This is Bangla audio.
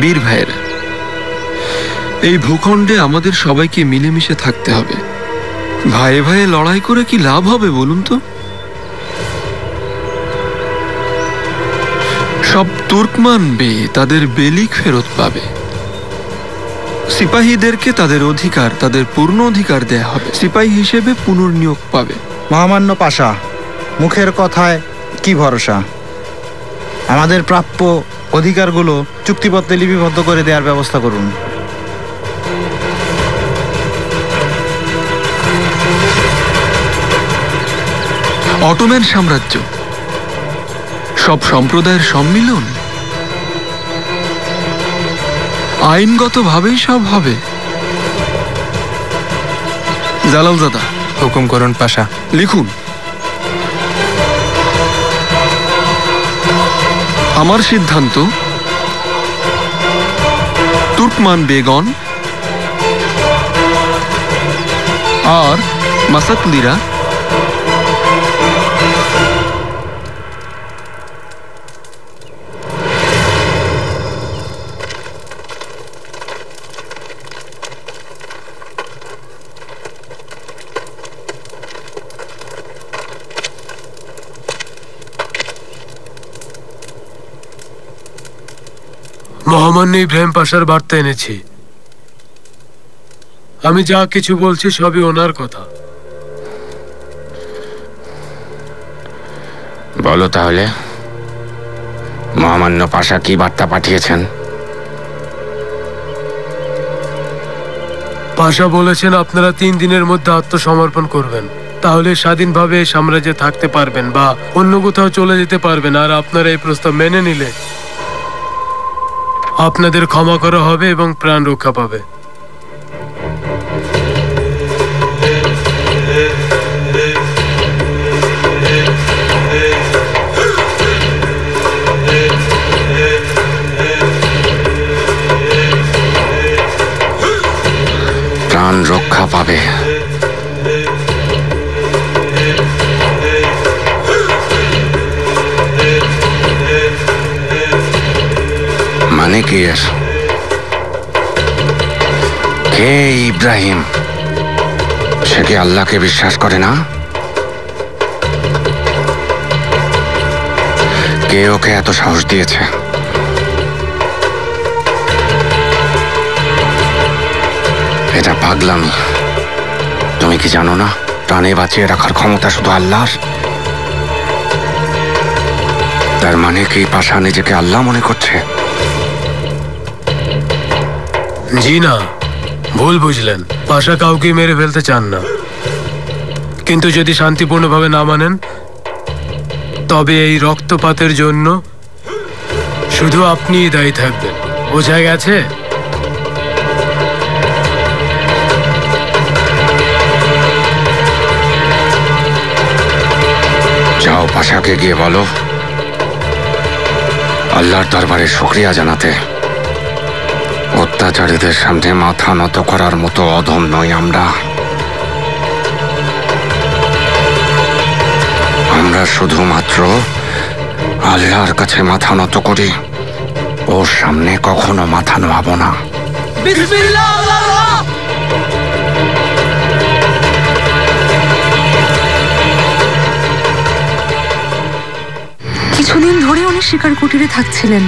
বীর ভাইয়েরা। এই ভূখণ্ডে আমাদের সবাইকে মিলেমিশে থাকতে হবে। ভাইয়ে ভাইয়ে লড়াই করে কি লাভ হবে বলুন তো? সব তুর্কমান বে তাদের বেলিক ফেরত পাবে। সিপাহীদেরকে তাদের অধিকার, তাদের পূর্ণ অধিকার দেয়া হবে। সিপাহী হিসেবে পুনর্নিয়োগ পাবে। মহামান্য পাশা, মুখের কথায় কি ভরসা? আমাদের প্রাপ্য অধিকারগুলো চুক্তিপত্রে লিপিবদ্ধ করে দেওয়ার ব্যবস্থা করুন। অটোম্যান সাম্রাজ্য সব সম্প্রদায়ের সম্মিলন? আইনগতভাবেই সব হবে? জালালজাদা। হুকুম করুন পাশা। লিখুন। আমার সিদ্ধান্ত? তুর্কমান বেগন আর মাসাকলিরা মহামান্য ইব্রাহিম পাশার বার্তা এনেছি। আমি যা কিছু বলছি সবই ওনার কথা। বলো তাহলে মহামান্য পাশা কি বার্তা পাঠিয়েছেন? পাশা বলেছেন আপনারা তিন দিনের মধ্যে আত্মসমর্পণ করবেন। তাহলে স্বাধীনভাবে সাম্রাজ্যে থাকতে পারবেন বা অন্য কোথাও চলে যেতে পারবেন। আর আপনারা এই প্রস্তাব মেনে নিলে আপনাদের ক্ষমা করা হবে এবং প্রাণ রক্ষা পাবে। প্রাণ রক্ষা পাবে। মানে কি এর? কে ইব্রাহিম? সে কি আল্লাহকে বিশ্বাস করে না? কে ওকে এত সাহস দিয়েছে? এটা পাগলামি। তুমি কি জানো না? প্রাণে বাঁচিয়ে রাখার ক্ষমতা শুধু আল্লাহর? তার মানে কি পাশা নিজেকে আল্লাহ মনে করছে? জি না, ভুল বুঝলেন। পাশা কাউকে মেরে ফেলতে চান না। কিন্তু যদি শান্তিপূর্ণভাবে না মানেন, তবে এই রক্তপাতের জন্য শুধু আপনিই দায়ী থাকবেন। বোঝা গেছে? যাও পাশাকে গিয়ে বলো। আল্লাহর দরবারে শুক্রিয়া জানাতে। অত্যাচারীদের সামনে মাথা নত করার মতো অধম নই আমরা। আমরা শুধুমাত্র আল্লাহর কাছে মাথা নত করি। ওর সামনে কখনো মাথা নোয়াবো না। কিছুদিন ধরে উনি শিকার কুটিরে থাকছিলেন।